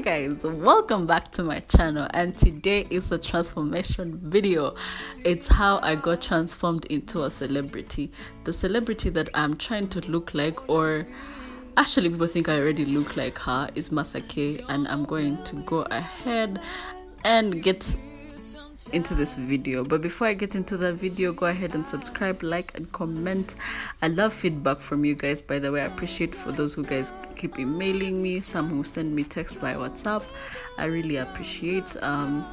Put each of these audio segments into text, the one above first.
guys welcome back to my channel and today is a transformation video. It's how i got transformed into a celebrity. The celebrity that i'm trying to look like or actually people think i already look like her is Martha Kay and i'm going to go ahead and get into this video. But before i get into that video go ahead and subscribe like and comment. I love feedback from you guys by the way. I appreciate for those who guys keep emailing me some who send me text by whatsapp. I really appreciate um,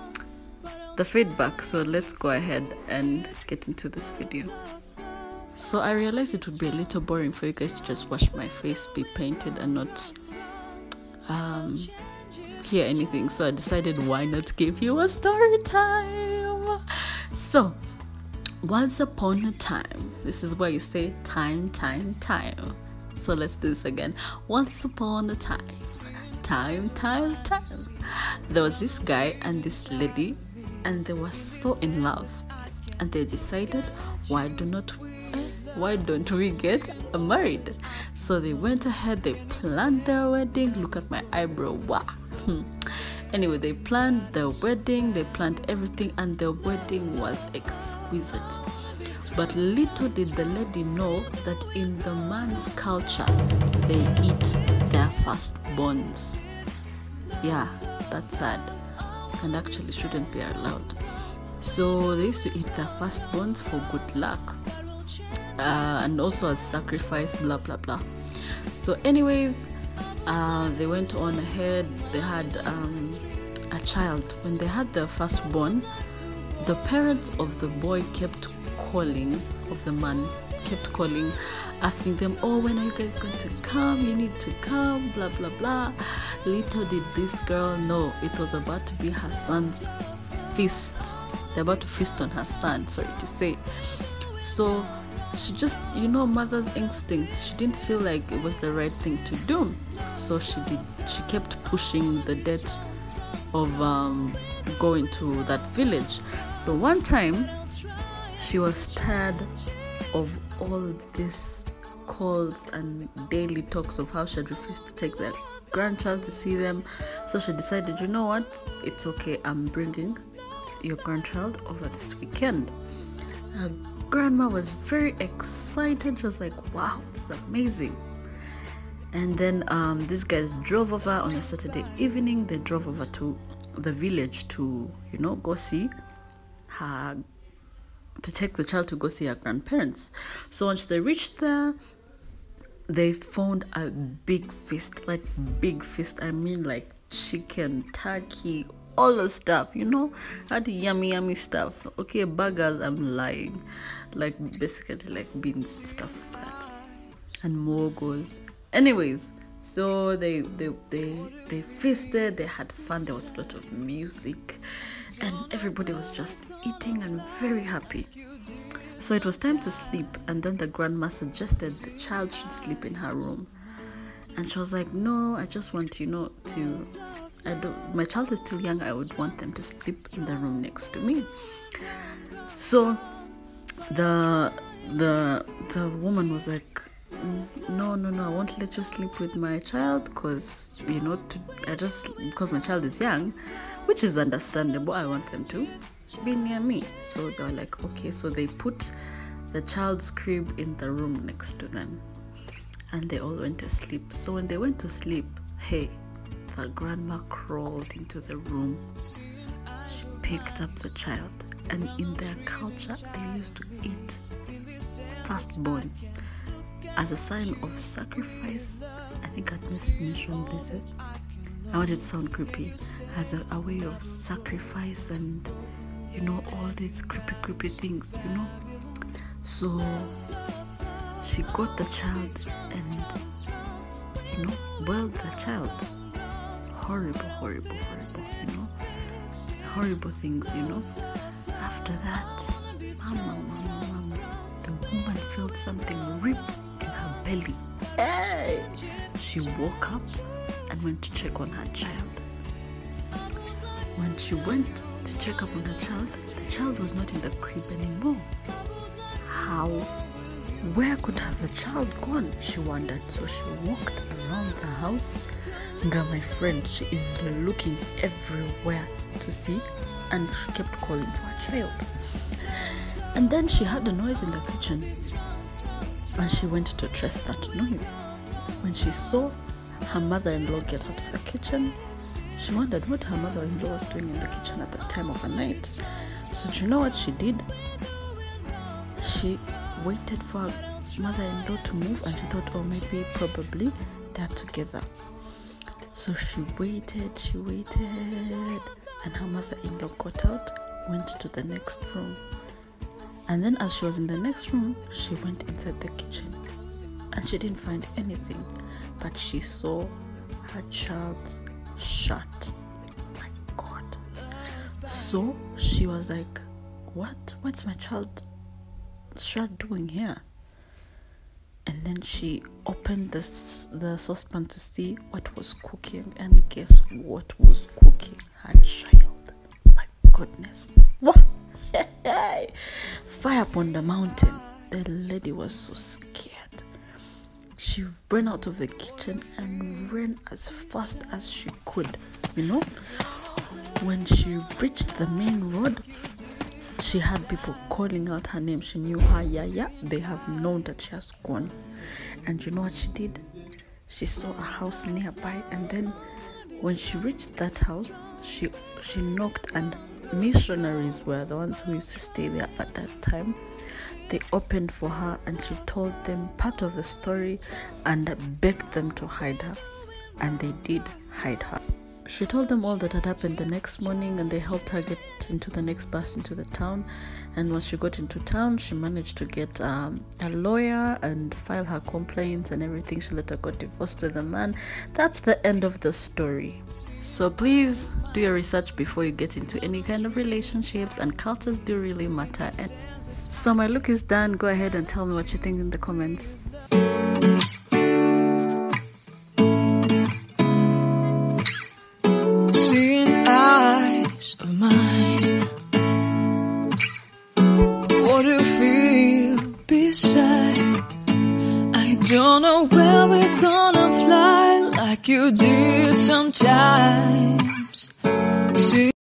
the feedback. So let's go ahead and get into this video. So i realized it would be a little boring for you guys to just watch my face be painted and not um, hear anything so i decided why not give you a story time. So once upon a time this is where you say time time time. So let's do this again. Once upon a time time time time. There was this guy and this lady and they were so in love. And they decided why do not why don't we get married? So they went ahead they planned their wedding. Look at my eyebrow. Wow. Anyway, they planned the wedding, they planned everything, and the wedding was exquisite. But little did the lady know that in the man's culture, they eat their firstborns. Yeah, that's sad, and actually shouldn't be allowed. So they used to eat their firstborns for good luck, uh, and also as sacrifice, blah blah blah. So, anyways, uh, they went on ahead. They had um, a child. When they had their firstborn the parents of the boy kept calling of the man kept calling asking them oh when are you guys going to come? You need to come blah blah blah. Little did this girl know it was about to be her son's feast. They're about to feast on her son sorry to say. So she just you know mother's instinct. She didn't feel like it was the right thing to do. So she did she kept pushing the debt of um, going to that village. So one time she was tired of all these calls and daily talks of how she had refused to take their grandchild to see them. So she decided you know what? It's okay. I'm bringing your grandchild over this weekend grandma was very excited. She was like, wow, it's amazing. And then um, these guys drove over on a Saturday evening. They drove over to the village to, you know, go see her, to take the child to go see her grandparents. So once they reached there, they found a big feast, like big feast. I mean, like chicken, turkey, all the stuff, you know, had yummy, yummy stuff. Okay, burgers, I'm lying. Like basically like beans and stuff like that. And mogos. Anyways, so they they they they feasted, they had fun, there was a lot of music, and everybody was just eating and very happy. So it was time to sleep, and then the grandma suggested the child should sleep in her room. And she was like, No, I just want you know to I don't my child is still young, I would want them to sleep in the room next to me. So the the the woman was like mm, no no no i won't let you sleep with my child because you know to, i just because my child is young which is understandable i want them to be near me so they were like okay so they put the child's crib in the room next to them and they all went to sleep so when they went to sleep hey the grandma crawled into the room. She picked up the child, and in their culture, they used to eat firstborns as a sign of sacrifice. I think I just mentioned this. I wanted to sound creepy as a, a way of sacrifice and you know all these creepy creepy things you know so she got the child and you know boiled the child horrible, horrible, horrible, you know, horrible things, you know. After that, mama, mama, mama, the woman felt something rip in her belly. Hey! She woke up and went to check on her child. When she went to check up on her child, the child was not in the crib anymore. How? where could have the child gone? She wondered. So she walked around the house. Nga, my friend, she is looking everywhere to see, and she kept calling for her child. And then she heard a noise in the kitchen, and she went to trace that noise. When she saw her mother in law get out of the kitchen, she wondered what her mother in law was doing in the kitchen at that time of the night. So, do you know what she did? She waited for her mother in law to move and she thought, oh, maybe, probably they're together. So she waited, she waited, and her mother in law got out, went to the next room. And then, as she was in the next room, she went inside the kitchen and she didn't find anything, but she saw her child's shirt. My God. So she was like, What? What's my child shirt doing here? And then she opened the, the saucepan to see what was cooking, and guess what was cooking? Her child. My goodness. What? Fire upon the mountain. The lady was so scared. She ran out of the kitchen and ran as fast as she could. You know, when she reached the main road, she had people calling out her name. She knew her, yeah, yeah. They have known that she has gone. And you know what she did? She saw a house nearby, and then when she reached that house, she she knocked, and missionaries were the ones who used to stay there at that time. They opened for her, and she told them part of the story, and begged them to hide her, and they did hide her. She told them all that had happened the next morning, and they helped her get into the next bus into the town. And once she got into town, she managed to get um, a lawyer and file her complaints and everything. She later got divorced to the man. That's the end of the story. So please do your research before you get into any kind of relationships, and cultures do really matter. And so my look is done. Go ahead and tell me what you think in the comments. You did sometimes.